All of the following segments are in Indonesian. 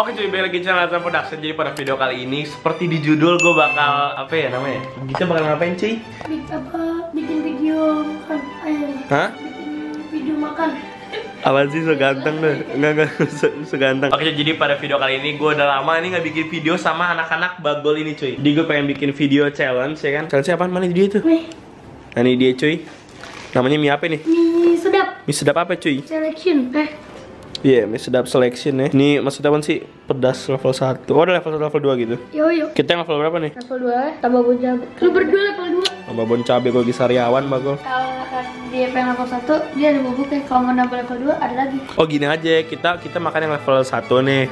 Oke cuy, balik lagi channel Azam Production Jadi pada video kali ini, seperti di judul gue bakal, apa ya namanya? Kita bakal ngapain cuy? Bik, apa bikin video makan ayam Hah? bikin video makan Apaan sih so ganteng tuh? Enggak, enggak, so, so ganteng Oke jadi pada video kali ini, gue udah lama nih gak bikin video sama anak-anak bagol ini cuy Jadi gue pengen bikin video challenge ya kan? Challenge apaan? Mana dia tuh? nih Nah ini dia cuy Namanya mie apa nih? mie sedap Mie sedap apa cuy? selection eh Iya, mie sedap selection ya. Ini maksudnya apa sih? Pedas level 1 Oh ada level 1, level 2 gitu? Yo yo. Kita yang level berapa nih? level 2 tambah bon cabe. Lu berdua level 2 Tambah bon cabe gue lagi sariawan bagol. Kalau dia pengen level 1 dia ada bubuk ya. Kalau mau nambah level 2 ada lagi. Oh gini aja, kita kita makan yang level 1 nih.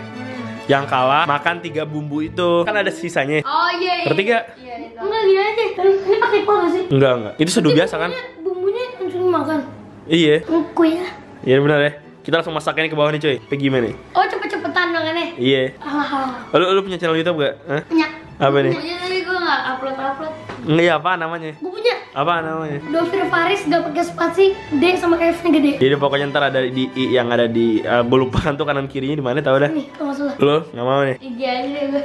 Yang kalah makan tiga bumbu itu. Kan ada sisanya. Oh iya Ngerti gak? iya enggak gini aja. Ini pakai kol gak sih? Enggak, enggak. Itu sudah biasa kan? Bumbunya- langsung makan. Iya. Kuy ya. Iya benar ya Kita langsung masaknya ke bawah nih cuy Apa gimana nih? oh cepet-cepetan makannya Iya alah Lu, lu punya channel Youtube gak? Hah? punya Apa nih? punya tapi gue gak upload upload Enggak ya, apa namanya? gue punya Apa namanya? Dovir Faris gak pakai spasi D sama F nya gede Jadi pokoknya ntar ada di I yang ada di uh, gue lupa kan tuh kanan kirinya di mana tahu dah. nih kalau nggak salah Lu nggak mau nih? IG aja deh gue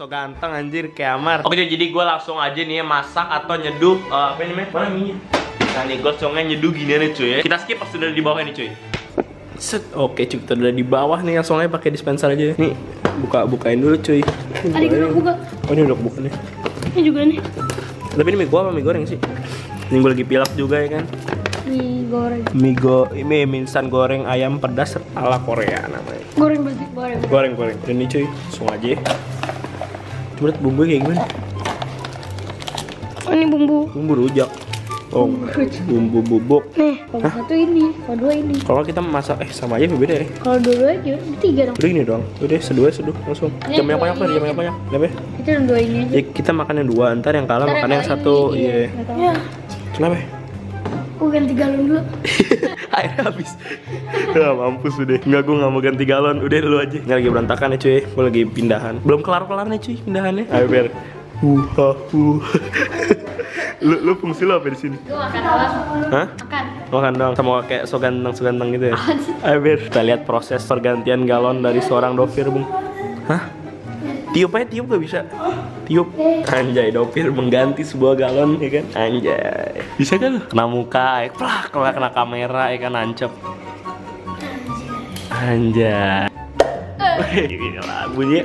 so ganteng anjir kayak Amar. Oke jadi gue langsung aja nih ya masak atau nyeduh eh, apa ini Mana minyak? Nah nih gue langsungnya nyeduh gini nih cuy ya. Kita skip pas sudah di bawah ini cuy. Set, oke cuy kita udah di bawah nih langsung aja pakai dispenser aja. Nih buka bukain dulu cuy. Ini Adik gue buka Oh ini udah buka nih. ini juga nih Tapi ini mie gua apa mie goreng sih? Ini gue lagi pilak juga ya kan. mie goreng Mie go, ini mie instan goreng ayam pedas ala Korea namanya. goreng berarti goreng Goreng goreng. Dan ini cuy, langsung aja. Coba lihat bumbu kayak gimana? oh ini bumbu Bumbu rujak. Oh, bumbu bubuk. nih kalau satu ini kalau dua ini Kalau kita masak, eh sama aja beda ya. kalau dua aja tiga dong Udah ini doang. Udah seduh seduh langsung. Ini Jam yang banyak lah, ini jam yang banyak. Kenapa? kita udah dua ini aja Ya, kita makan yang dua, ntar yang kalah makan yang satu. ini, Iya. ya Kenapa? gue ganti galon dulu Airnya habis. Ya mampus udah. Enggak gue nggak mau ganti galon. Udah lu aja. Nggak lagi berantakan ya cuy. Gue lagi pindahan. Belum kelar kelar nih cuy pindahannya. Ayo biar. Uh, uh, uh. lu, lu fungsi lu apa di sini? gue makan doang Hah? makan Makan dong, sama kayak so ganteng so ganteng gitu ya. Ayo biar kita lihat proses pergantian galon dari seorang dopir bung. Hah? Tiup aja tiup gak bisa. Tiup. Anjay dopir mengganti sebuah galon ya kan. Anjay. Bisa kan? lu? Kena muka, ya. plak, kena, kena kamera ya kan nancep. Anjay. Wih, Gila bunyi.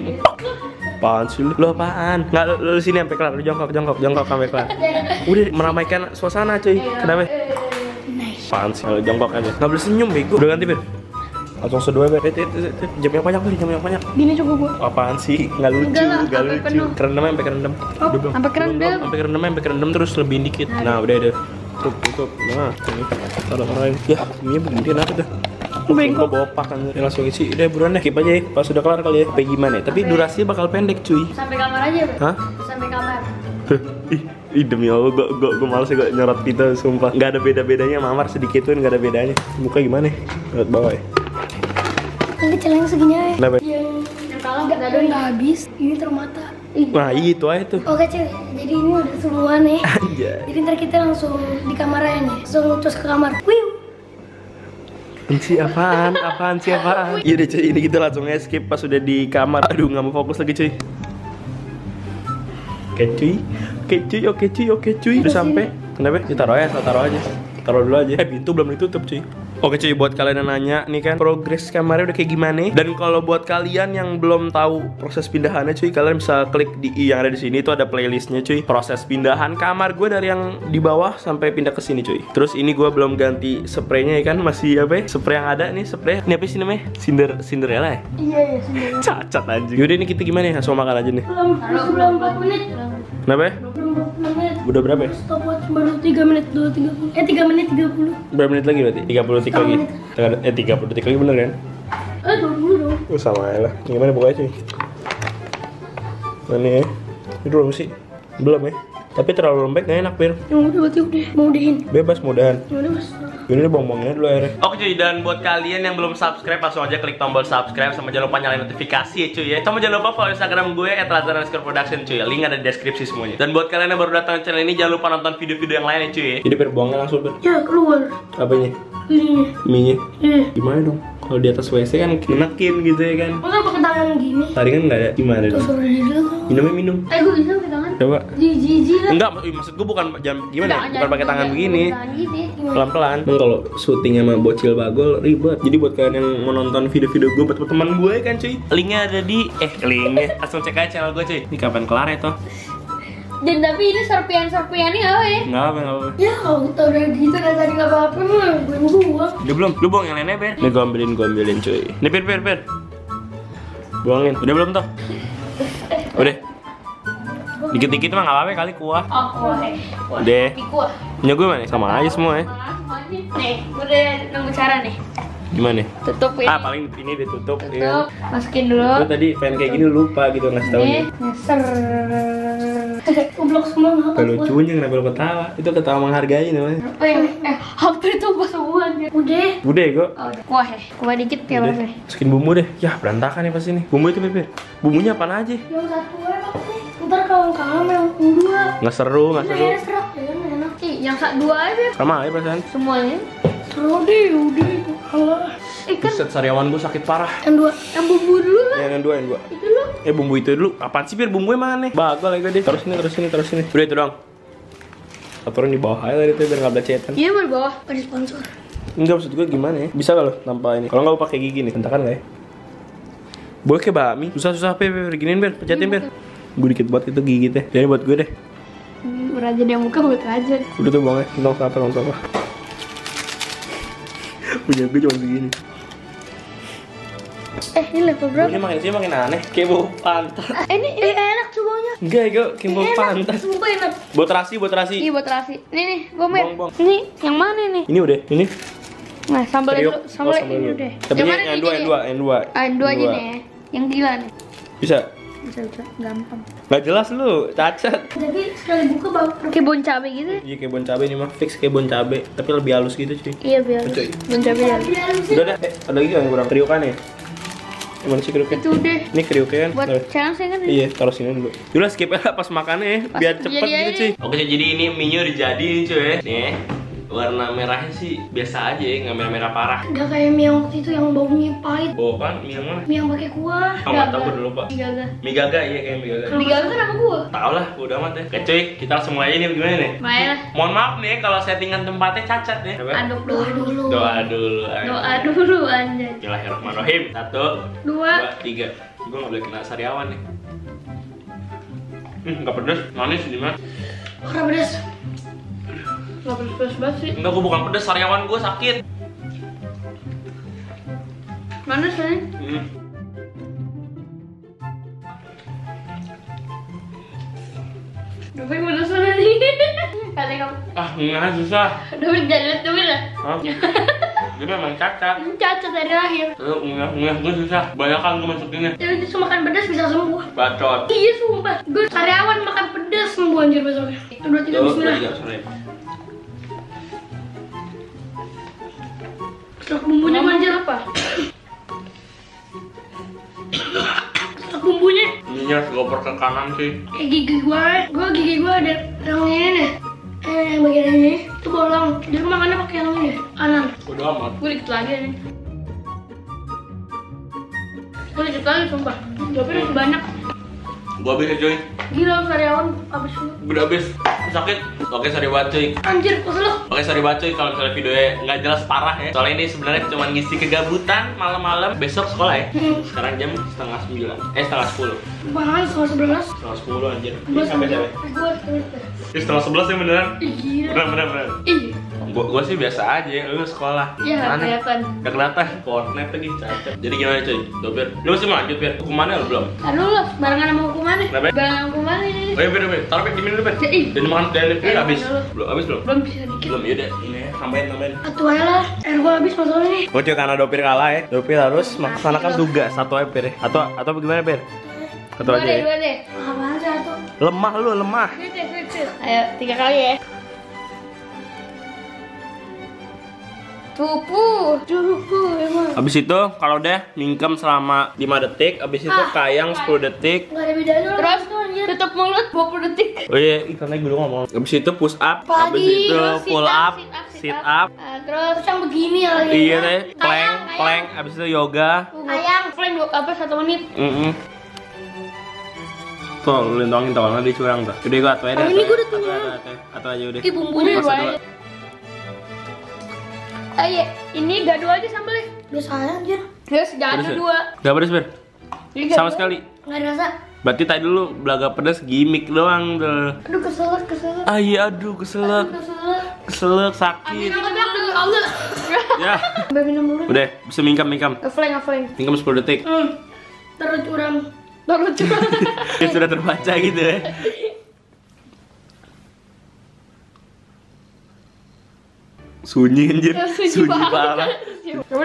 Apaan sih lu? Lu apaan? Nggak, lu, lu sini sampai kelar, lu jongkok, jongkok, jongkok sampai kelar. Udah meramaikan suasana cuy. Kenapa? nice Apaan sih? Kalau jongkok aja. Nggak boleh senyum bego. Udah ganti, Bir. Langsung sedua, Bir. Eh, eh, eh, eh, Jam yang banyak, Bir. Jam yang banyak. gini coba gue Apaan sih? Nggak lucu, Enggak lucu. penuh. Kerendamnya sampai kerendam. Oh, sampai kerendam. Sampai kerendamnya sampai kerendam terus lebih dikit. Nah, udah, udah. Cukup, cukup. Nah, ini. Taruh taruhin. Ya, ini begini kenapa tuh? Bengkok. Bawa pak kan Ya, langsung isi udah buruan deh skip aja ya. Pas sudah kelar kali ya. Apa gimana ya? Tapi durasinya bakal pendek cuy. Sampai kamar aja Bang. Hah? sampai kamar. Ih, ih demi Allah gue gue gue males gue nyorot kita sumpah. Nggak ada beda bedanya mamar sedikit pun nggak ada bedanya. Muka gimana lewat bawah ya. Kecil yang segini aja. Kenapa? yang yang kalah nggak ada nggak habis. Ini termata. Nah itu aja tuh. Oke cil jadi ini udah semua nih. Anjay. Jadi ntar kita langsung di kamar aja nih. Langsung terus ke kamar. Wiu. Kunci apaan? Apaan sih apaan? Iya deh cuy, ini kita langsung skip pas udah di kamar. Aduh nggak mau fokus lagi cuy. Oke cuy. Oke cuy, oke cuy, oke cuy. Udah sampai. Kenapa? Ya taruh aja, taruh aja. Taruh dulu aja. Eh pintu belum ditutup cuy Oke cuy, buat kalian yang nanya nih kan progres kamarnya udah kayak gimana? Dan kalau buat kalian yang belum tahu proses pindahannya cuy, kalian bisa klik di i yang ada di sini itu ada playlistnya cuy. Proses pindahan kamar gue dari yang di bawah sampai pindah ke sini cuy. Terus ini gue belum ganti spraynya ya kan, masih apa? ya? Spray yang ada nih, spray. Ini apa sih namanya? Cinder Cinderella ya? iya iya sendiri Cacat anjing. Yaudah ini kita gimana ya? Langsung makan aja nih. belum belum 4 menit Kenapa ya? Belum 20 menit Udah berapa ya? stopwatch baru 3 menit 2 30 eh 3 menit 30 Berapa menit lagi berarti? 30 detik lagi. Tengah- Eh 30 detik lagi bener kan? eh 20 dong Oh, sama aja lah. Gimana? Mana ya? Ini belum sih? Belum ya? Tapi terlalu lembek gak enak, Bir. yang udah berarti udah mau udahin Bebas mudahan. ya udah mas Ini udah bongbongnya dulu akhirnya. Oke cuy, dan buat kalian yang belum subscribe, langsung aja klik tombol subscribe sama jangan lupa nyalain notifikasi ya cuy ya. Sama jangan lupa follow Instagram gue @lazarus_production cuy. Link ada di deskripsi semuanya. Dan buat kalian yang baru datang ke channel ini, jangan lupa nonton video-video yang lain ya cuy ya. Jadi Bir, buangnya langsung Bir. ya keluar Apanya? Ini. mie Iya. gimana dong? Kalau di atas WC kan nekin gitu ya kan? Masa pakai tangan gini? tadi kan nggak ada. Gimana dong? Minumnya minum. Eh gue bisa pakai tangan. coba. Jiji lah. enggak mak- maksud gue bukan jam gimana ya? bukan pakai tangan begini. pelan pelan kalau syuting sama bocil bagol ribet. Jadi buat kalian yang mau nonton video-video gue buat teman gue kan cuy? Linknya ada di eh linknya. Langsung cek aja channel gue cuy. Ini kapan kelar ya toh Dan tapi ini serpian-serpian ini apa ya? nggak apa nggak apa Ya kalau kita udah gitu dari tadi nggak apa-apa mah gue buang. Udah belum? Lu buang yang lainnya, Ber? Nih gue ambilin, gue ambilin cuy Nih, Pir, Pir, Pir Buangin, udah belum toh? Udah Dikit-dikit mah gak apa-apa kali kuah Oh, kuah. eh. Kuah. Udah Mie kuah. Punya gue mana? Sama aja semua ya. Nih, gue udah nunggu cara nih. Gimana? Tutup ya. Ah, paling ini ditutup Tutup. ya. Masukin Lu dulu. tadi pengen kayak gini lupa gitu ngasih tau Nih, nih ngeser. Goblok semua apa. Kalau lucunya kenapa lu ketawa? Itu ketawa menghargai namanya Apa ya? Eh, hampir tumpah semuanya. Udah. Udah ya, gue Oh. Kuah ya? Kuah dikit ya, Udah, Bang. masukin bumbu deh Ya, berantakan nih pasti nih Bumbu itu, Pir, Pir Bumbunya apaan aja? Yang satu enak nih. Ntar kalau kalah yang kedua. Nggak seru, nggak Ini seru enak serak ya enak. Ih, yang sak dua aja. Sama aja perasaan Semuanya. Seru deh udah. Kalah. Eh, kan Buset, sariawan gue sakit parah Yang dua. yang bumbu dulu lah. Yang dua, yang dua Itu lu. Eh bumbu itu dulu, apaan sih biar bumbunya mana nih? Bagol lagi tadi. Terus ini, terus ini, terus ini. Udah itu dong. Aturan di bawah aja tadi tuh biar nggak belacetan. Iya, mau di bawah. Ada sponsor. Enggak maksud gue gimana ya? Bisa gak lo tanpa ini? Kalau nggak lo pakai gigi nih, bentakan nggak ya? Boleh kayak bakmi. Susah-susah apa ya? Giniin ber, pecatin ber. Gue dikit buat itu gigi teh. Jadi buat gue deh. Hmm, Rajan yang muka buat Rajan. Udah tuh bang ya, tentang apa, tentang apa. Punya gue cuma segini. Eh, ini level berapa? Ini makin sih makin aneh, kayak bau pantat. Eh, ini Eh enak cobanya. Enggak, gue kayak bau pantat. Sumpah enak. Buat terasi, buat terasi. Iya buat terasi. Ini nih, gomer. Bong, bong. Ini yang mana nih? Ini udah, ini. Nah, sambal dulu, Oh, sambal sambal ini dulu. udah. Tapi ini mana yang nih dua, yang dua, yang dua. Ah, yang dua aja nih ya. Yang gila nih. Bisa. Bisa gampang. Gak jelas lu, cacat. Tapi sekali buka baru. Kayak bon cabe gitu. Iya kayak bon cabe ini mah fix kayak bon cabe, tapi lebih halus gitu cuy. Iya biar. Cuy. Bon cabe ya. Udah dah, eh, ada lagi yang kurang kriukan ya? Gimana sih kriuknya? Itu deh. Ini kriuknya kan? Buat challenge kan. Iya, taruh sini dulu. Yaudah skip aja pas makannya ya, biar jadi cepet gitu cuy. Oke, jadi ini mie udah jadi nih cuy. Nih, warna merahnya sih biasa aja ya, nggak merah-merah parah. Gak kayak mie yang waktu itu yang baunya pahit. Oh kan, mie yang mana? Mie yang pakai kuah. Oh, nggak tahu gue dulu pak. Tiga ga. Mie gaga iya kayak mie gaga. Tiga ga kan sama gua. Tau lah, udah amat ya. Oke cuy, kita langsung mulai aja nih gimana nih? Main lah. Mohon maaf nih kalau settingan tempatnya cacat ya. Apa? Aduk Doa dulu. dulu. Doa dulu. ayo. Doa dulu anjay. Bismillahirrahmanirrahim. Satu, Dua. dua, tiga. Gue gak boleh kena sariawan nih. Hmm, gak pedes, manis ini mah. Kurang pedas. Gak pedes banget sih. Enggak, gue bukan pedes, sariawan gue sakit. Mana sih? Hmm. Tapi pedes banget nih. Kata kamu. Ah, nggak susah. Demi jalan demi lah. Hah? Dia memang cacat. Cacat dari lahir. Lu ngeh ngeh gue susah. Banyak kan gue masukinnya. Jadi itu makan pedas bisa sembuh. Bacot. Iya sumpah. Gue karyawan makan pedas sembuh anjir besoknya. Itu dua tiga Tuh, bismillah. Setelah bumbunya manjir apa? Setelah bumbunya Ini harus goper ke kanan sih. kayak gigi gue. Gue gigi gue ada yang ini nih. Eh, yang bagian ini itu bolong. Gue makannya pakai yang ini kanan. Udah amat. Gue dikit lagi nih. Gue dikit lagi sumpah. Tapi udah banyak. Gue habis ya cuy. Gila karyawan abis itu. Udah habis. Sakit. Oke, sorry banget cuy. Anjir, kesel lo. Oke sorry banget cuy kalau misalnya videonya nggak jelas parah ya Soalnya ini sebenarnya cuma ngisi kegabutan malam-malam besok sekolah ya Hmm. Sekarang jam setengah sembilan Eh setengah sepuluh Bahkan setengah sebelas. Setengah sepuluh anjir Ini Gue sampai Gue gue Ini setengah sebelas ya beneran Gila. Bener bener bener Ih, Gua, gua sih biasa aja, lu sekolah iya Mana? kelihatan. Gak kelihatan, kornet lagi cacat Jadi gimana cuy? Tuh Bir, lu masih mau lanjut Bir? Hukumannya lu belum? Aduh lo, barengan sama hukumannya. Kenapa? Barengan hukumannya ini. Oh iya Bir, Bir, taruh Bir, dimin dulu Ih. Dan makan dan Eh, Bir habis? Belum, habis belum? Belum bisa dikit. Belum, yaudah Ini ya, tambahin, tambahin Satu aja lah. Air gue habis masalahnya nih. Bocil karena Dopir kalah ya. Dopir harus melaksanakan tugas satu aja Pir. ya. Atau atau bagaimana Pir? Satu Dua aja deh, ya. dua deh. Apaan sih satu? Lemah lu, lemah. Deh. Ayo, tiga kali ya. Tupu. Cukup emang. Abis itu kalau udah mingkem selama 5 detik, abis itu Ah, kayang 10 detik. Gak ada bedanya. Terus tutup mulut 20 detik. Oh iya, ikan lagi dulu ngomong. Abis itu push up, abis Pagi, itu Terus sit pull up, up, sit up, sit sit up. Ah, terus yang begini lagi. Iya deh, plank, plank, abis itu yoga. Ayang. Plan dua apa satu menit. Mm Tuh, lu lintongin tuh, karena dia curang tuh. Udah gua atuh aja deh. Ini atuh gua aja, udah atuh aja, udah. Ih bumbunya Masa Ah iya, ini gado aja sambelnya. Biasa aja anjir. Terus gado Pedes ya? dua. Gak pedes, gado. Sama sekali. Nggak ada rasa. Berarti tadi dulu belaga pedes gimmick doang tuh. Aduh keselak keselak. Ah iya, aduh keselak, Keselak. keselak, sakit. Aku bilang dulu Allah. Ya, Mbak minum dulu. udah bisa mingkam mingkam. Ngeflank, ngeflank. Mingkam 10 detik. Hmm. Terus curam. Baru coba. Ya sudah terbaca gitu ya. Sunyi anjir, Sunyi sunyi parah.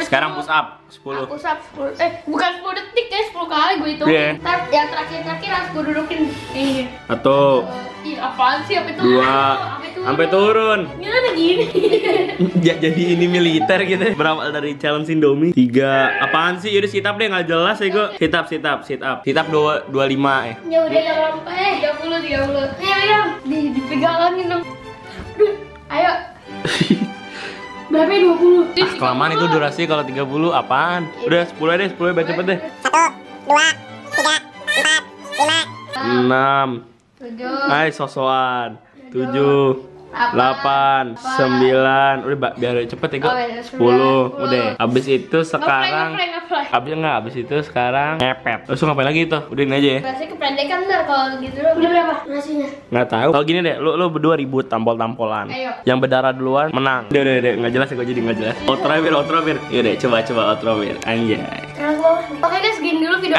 Sekarang push up 10. Aku sap 10 eh bukan 10 detik ya 10 kali gue itu. Iya. Ntar yang terakhir-terakhir harus gue dudukin. Ini. Satu, Ih, apaan sih apa itu? dua, sampai turun. Gimana gini? Ja- jadi ini militer gitu ya. Berawal dari challenge Indomie. Tiga, apaan sih? Yaudah sit up deh, nggak jelas ya gue. Sit up, sit up, sit up. Sit up dua, dua lima eh. Ya udah jangan lupa eh. 30 30. Ayo ayo. Di dipegangin dong. Aduh, ayo. Berapa ya 20? Ah, kelamaan itu durasi kalau 30 apaan? Udah 10 aja deh, 10 aja baca cepet deh. Enam, 7 Hai sosokan. Tujuh, delapan, sembilan. Udah ba- biar cepet ya gue. Oh, iya, Sepuluh, sepuluh. udah. Abis itu sekarang. ngeflank. Abis enggak, abis itu sekarang ngepet. Terus lu ngapain lagi itu? Udah ini aja ya. Rasanya kependekan ntar kalau gitu. Udah berapa nasinya? Nggak tahu. Kalau gini deh, lu lu berdua ribut tampol-tampolan. Ayo. Yang berdarah duluan menang. Udah, udah, udah, nggak jelas ya gue jadi nggak jelas. Outro bir, outro bir. Yaudah, coba coba outro bir. Anjay. Terus video.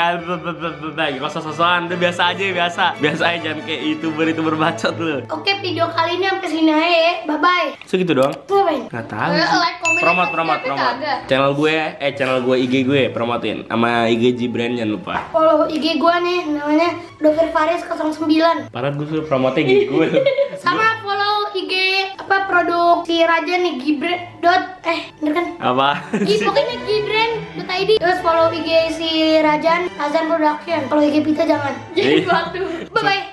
Gak usah sosokan, udah biasa aja, biasa Biasa aja, jangan kayak youtuber itu berbacot lu Oke, video kali ini sampai sini aja ya. Bye bye. Segitu doang? Ngapain? Gak tahu Eh, sih. like, comment, Promote, subscribe, promote, tapi promote kagak. Channel gue, eh channel gue IG gue, promotin Sama IG Jibran jangan lupa Follow IG gua nih, namanya Dr. Faris 09. Parah gue suruh promotin IG gue Sama follow IG apa produk si Raja nih Gibran dot eh bener kan? Apa? Pokoknya Gibran ID terus follow IG si Rajan Razan Production. Kalau IG Pita jangan. Jadi batu. Bye bye.